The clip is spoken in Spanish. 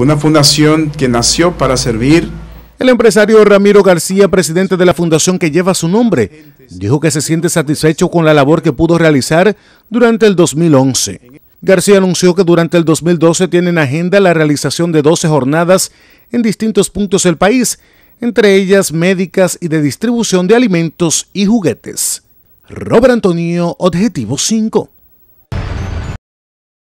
una fundación que nació para servir. El empresario Ramiro García, presidente de la fundación que lleva su nombre, dijo que se siente satisfecho con la labor que pudo realizar durante el 2011. García anunció que durante el 2012 tienen agenda la realización de 12 jornadas en distintos puntos del país, entre ellas médicas y de distribución de alimentos y juguetes. Robert Antonio, Objetivo 5.